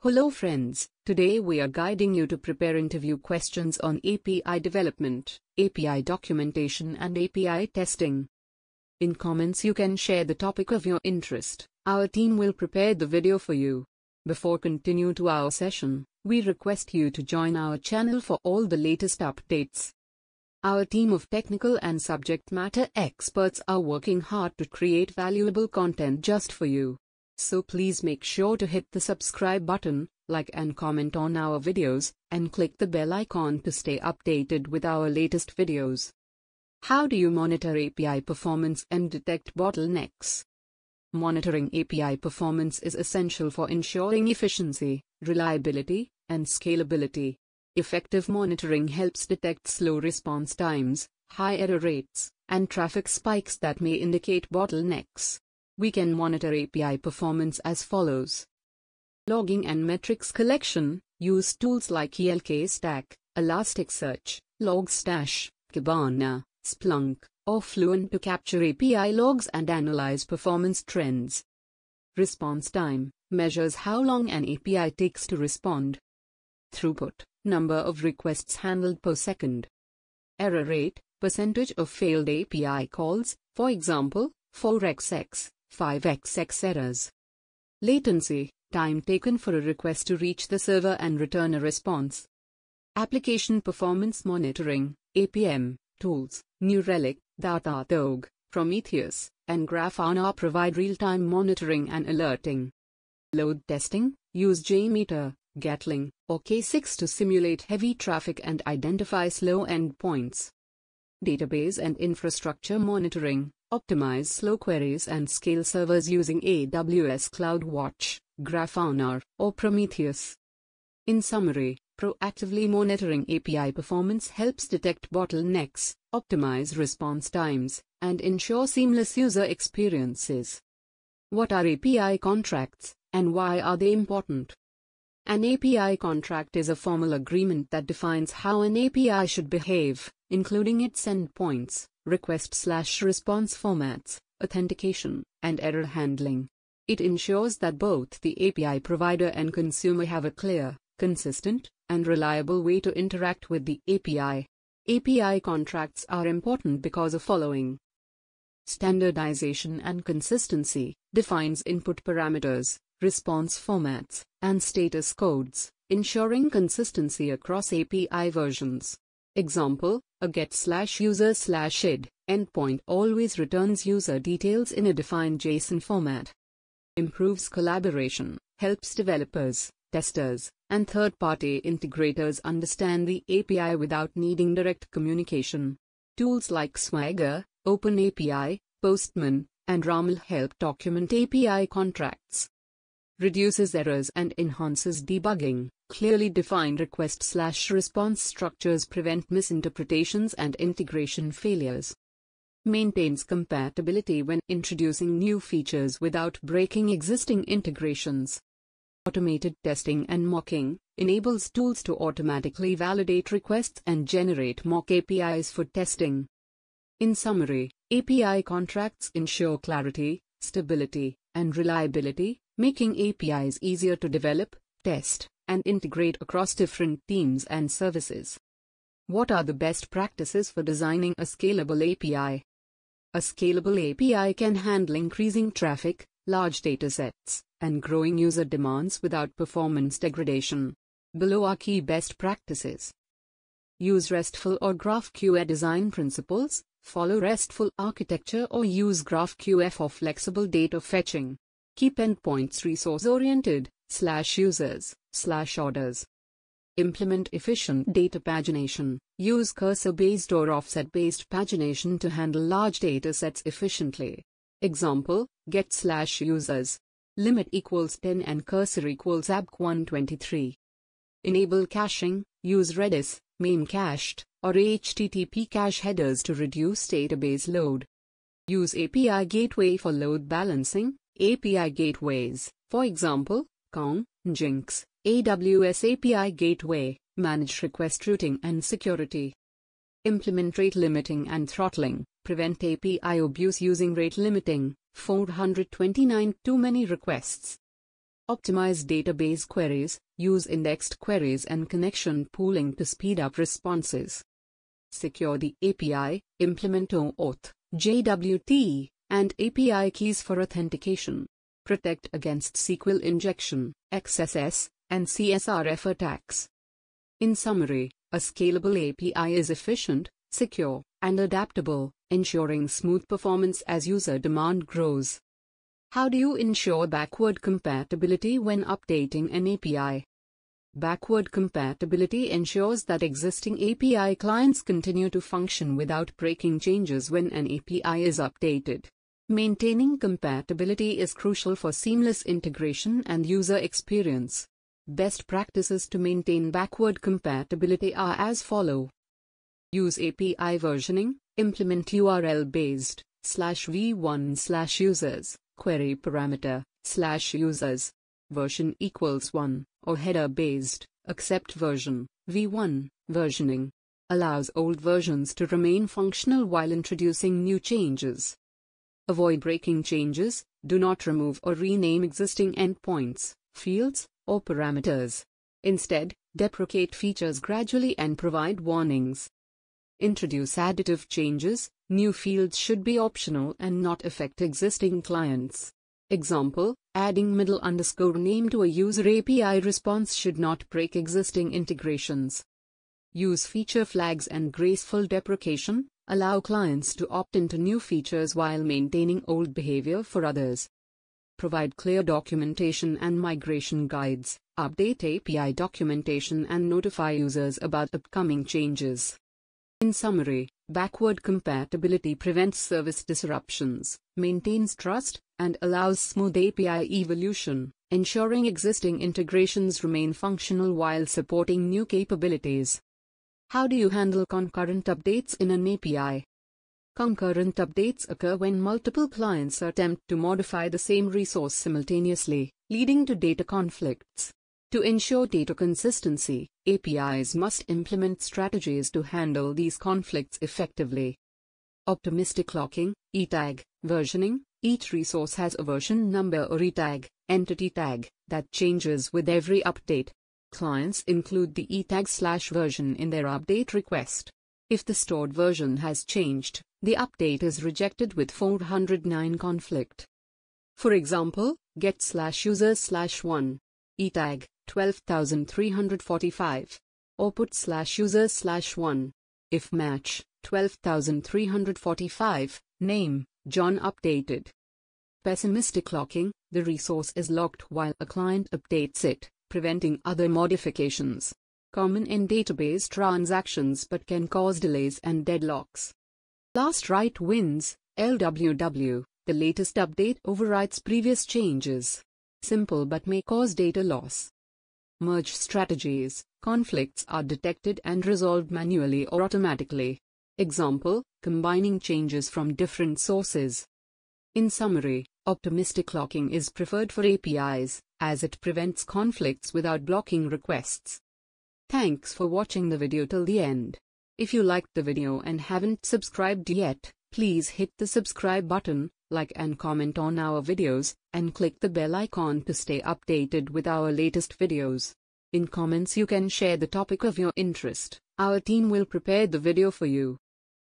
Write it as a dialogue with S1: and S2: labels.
S1: Hello friends, today we are guiding you to prepare interview questions on API development, API documentation and API testing. In comments you can share the topic of your interest. Our team will prepare the video for you. Before continue to our session, we request you to join our channel for all the latest updates. Our team of technical and subject matter experts are working hard to create valuable content just for you. So please make sure to hit the subscribe button, like and comment on our videos, and click the bell icon to stay updated with our latest videos. How do you monitor API performance and detect bottlenecks? Monitoring API performance is essential for ensuring efficiency, reliability, and scalability. Effective monitoring helps detect slow response times, high error rates, and traffic spikes that may indicate bottlenecks. We can monitor API performance as follows. Logging and metrics collection, use tools like ELK Stack, Elasticsearch, Logstash, Kibana, Splunk, or Fluent to capture API logs and analyze performance trends. Response time, measures how long an API takes to respond. Throughput, number of requests handled per second. Error rate, percentage of failed API calls, for example, 4xx, 5xx errors. Latency, time taken for a request to reach the server and return a response. Application Performance Monitoring, APM, tools, New Relic, Datadog, Prometheus, and Grafana provide real-time monitoring and alerting. Load testing, use JMeter, Gatling, or K6 to simulate heavy traffic and identify slow endpoints. Database and infrastructure monitoring, Optimize slow queries and scale servers using AWS CloudWatch, Grafana, or Prometheus. In summary, proactively monitoring API performance helps detect bottlenecks, optimize response times, and ensure seamless user experiences. What are API contracts, and why are they important? An API contract is a formal agreement that defines how an API should behave, including its endpoints, request-slash-response formats, authentication, and error handling. It ensures that both the API provider and consumer have a clear, consistent, and reliable way to interact with the API. API contracts are important because of following. Standardization and consistency defines input parameters, response formats, and status codes, ensuring consistency across API versions. Example, a get slash user slash id endpoint always returns user details in a defined JSON format. Improves collaboration, helps developers, testers, and third-party integrators understand the API without needing direct communication. Tools like Swagger, OpenAPI, Postman, and Raml help document API contracts. Reduces errors and enhances debugging. Clearly defined request-slash-response structures prevent misinterpretations and integration failures. Maintains compatibility when introducing new features without breaking existing integrations. Automated testing and mocking enables tools to automatically validate requests and generate mock APIs for testing. In summary, API contracts ensure clarity, stability, and reliability, making APIs easier to develop, test, and integrate across different teams and services. What are the best practices for designing a scalable API? A scalable API can handle increasing traffic, large datasets, and growing user demands without performance degradation. Below are key best practices. Use RESTful or GraphQL design principles, follow RESTful architecture or use GraphQL for flexible data fetching. Keep endpoints resource-oriented, slash users, slash orders. Implement efficient data pagination. Use cursor-based or offset-based pagination to handle large data sets efficiently. Example, get slash users. Limit equals 10 and cursor equals ABC123. Enable caching. Use Redis, Memcached, or HTTP cache headers to reduce database load. Use API Gateway for load balancing. API gateways, for example, Kong, Nginx, AWS API Gateway, manage request routing and security. Implement rate limiting and throttling, prevent API abuse using rate limiting, 429 too many requests. Optimize database queries, use indexed queries and connection pooling to speed up responses. Secure the API, implement OAuth, JWT, and API keys for authentication. Protect against SQL injection, XSS, and CSRF attacks. In summary, a scalable API is efficient, secure, and adaptable, ensuring smooth performance as user demand grows. How do you ensure backward compatibility when updating an API? Backward compatibility ensures that existing API clients continue to function without breaking changes when an API is updated. Maintaining compatibility is crucial for seamless integration and user experience. Best practices to maintain backward compatibility are as follow. Use API versioning, implement URL-based, slash v1 slash users, query parameter, slash users, version equals 1, or header-based, accept version, v1, versioning, allows old versions to remain functional while introducing new changes. Avoid breaking changes, do not remove or rename existing endpoints, fields, or parameters. Instead, deprecate features gradually and provide warnings. Introduce additive changes, new fields should be optional and not affect existing clients. Example, adding middle underscore name to a user API response should not break existing integrations. Use feature flags and graceful deprecation, allow clients to opt into new features while maintaining old behavior for others. Provide clear documentation and migration guides, update API documentation and notify users about upcoming changes. In summary, backward compatibility prevents service disruptions, maintains trust, and allows smooth API evolution, ensuring existing integrations remain functional while supporting new capabilities. How do you handle concurrent updates in an API? Concurrent updates occur when multiple clients attempt to modify the same resource simultaneously, leading to data conflicts. To ensure data consistency, APIs must implement strategies to handle these conflicts effectively. Optimistic locking, ETAG, versioning, each resource has a version number or ETAG, entity tag, that changes with every update. Clients include the etag slash version in their update request. If the stored version has changed, the update is rejected with 409 conflict. For example, get slash user slash 1, etag 12345, or put slash user slash 1. If match 12345, name, John updated. Pessimistic locking, the resource is locked while a client updates it preventing other modifications. Common in database transactions but can cause delays and deadlocks. Last write wins, LWW, the latest update overwrites previous changes. Simple but may cause data loss. Merge strategies, conflicts are detected and resolved manually or automatically. Example, combining changes from different sources. In summary, optimistic locking is preferred for APIs, as it prevents conflicts without blocking requests. Thanks for watching the video till the end. If you liked the video and haven't subscribed yet, please hit the subscribe button, like and comment on our videos, and click the bell icon to stay updated with our latest videos. In comments you can share the topic of your interest. Our team will prepare the video for you.